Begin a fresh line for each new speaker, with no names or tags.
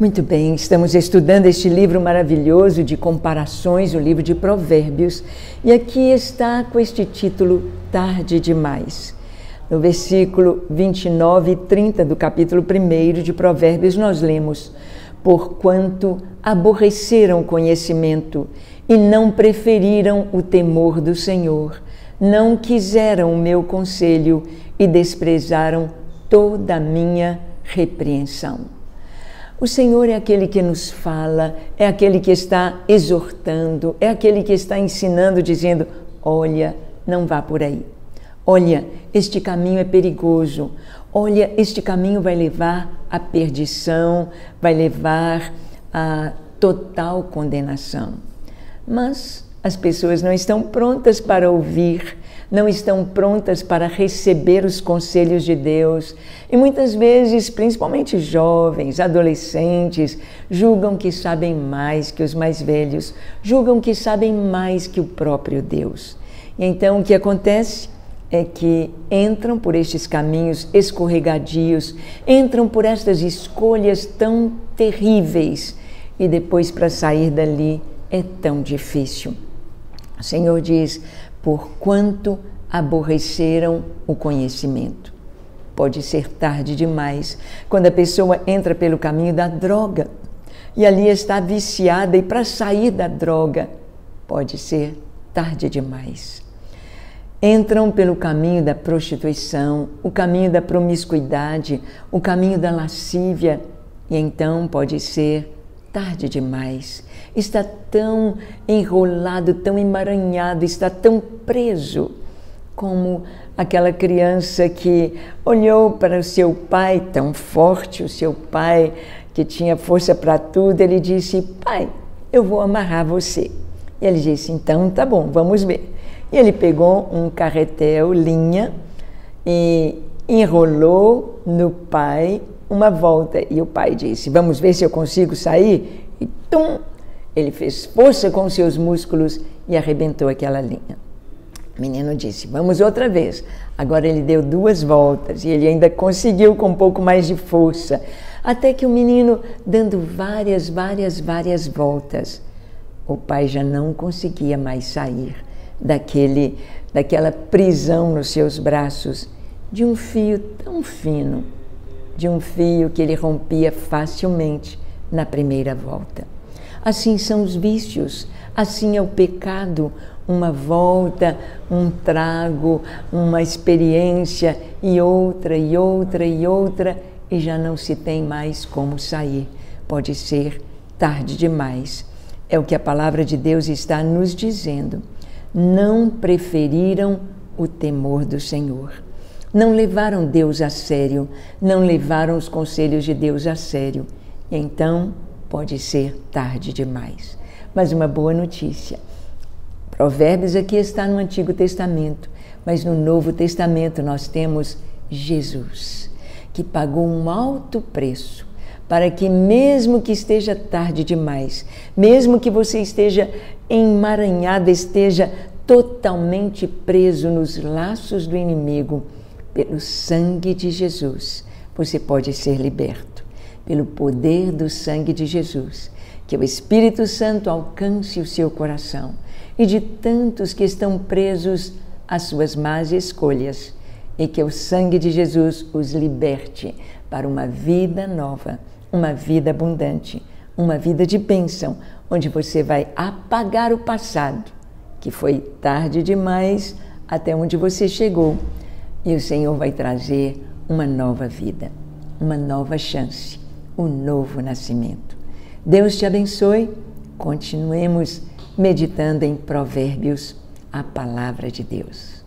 Muito bem, estamos estudando este livro maravilhoso de comparações, o livro de Provérbios, e aqui está com este título Tarde Demais. No versículo 29 e 30 do capítulo 1 de Provérbios, nós lemos: Porquanto aborreceram o conhecimento e não preferiram o temor do Senhor, não quiseram o meu conselho e desprezaram toda a minha repreensão. O Senhor é aquele que nos fala, é aquele que está exortando, é aquele que está ensinando, dizendo: olha, não vá por aí. Olha, este caminho é perigoso. Olha, este caminho vai levar à perdição, vai levar à total condenação. Mas as pessoas não estão prontas para ouvir não estão prontas para receber os conselhos de Deus. E muitas vezes, principalmente jovens, adolescentes, julgam que sabem mais que os mais velhos, julgam que sabem mais que o próprio Deus. E então o que acontece? é que entram por estes caminhos escorregadios, entram por estas escolhas tão terríveis e depois para sair dali é tão difícil. O Senhor diz: porquanto aborreceram o conhecimento. Pode ser tarde demais quando a pessoa entra pelo caminho da droga e ali está viciada, e para sair da droga pode ser tarde demais. Entram pelo caminho da prostituição, o caminho da promiscuidade, o caminho da lascívia, e então pode ser tarde demais. Está tão enrolado, tão emaranhado, está tão preso como aquela criança que olhou para o seu pai tão forte, o seu pai que tinha força para tudo, ele disse: Pai, eu vou amarrar você. E ele disse: Então tá bom, vamos ver. E ele pegou um carretel, linha, e enrolou no pai uma volta. E o pai disse: Vamos ver se eu consigo sair? E tum! Ele fez força com seus músculos e arrebentou aquela linha. O menino disse: Vamos outra vez. Agora ele deu duas voltas e ele ainda conseguiu com um pouco mais de força. Até que o menino, dando várias, várias, várias voltas, o pai já não conseguia mais sair daquele, daquela prisão nos seus braços de um fio tão fino de um fio que ele rompia facilmente na primeira volta. Assim são os vícios, assim é o pecado, uma volta, um trago, uma experiência e outra e outra e outra e já não se tem mais como sair. Pode ser tarde demais. É o que a palavra de Deus está nos dizendo. Não preferiram o temor do Senhor não levaram Deus a sério, não levaram os conselhos de Deus a sério. Então pode ser tarde demais. Mas uma boa notícia. Provérbios aqui está no Antigo Testamento, mas no Novo Testamento nós temos Jesus, que pagou um alto preço para que, mesmo que esteja tarde demais, mesmo que você esteja emaranhado, esteja totalmente preso nos laços do inimigo, pelo sangue de Jesus, você pode ser liberto. Pelo poder do sangue de Jesus, que o Espírito Santo alcance o seu coração e de tantos que estão presos às suas más escolhas, e que o sangue de Jesus os liberte para uma vida nova, uma vida abundante, uma vida de bênção, onde você vai apagar o passado, que foi tarde demais até onde você chegou e o Senhor vai trazer uma nova vida, uma nova chance, um novo nascimento. Deus te abençoe. Continuemos meditando em Provérbios, a palavra de Deus.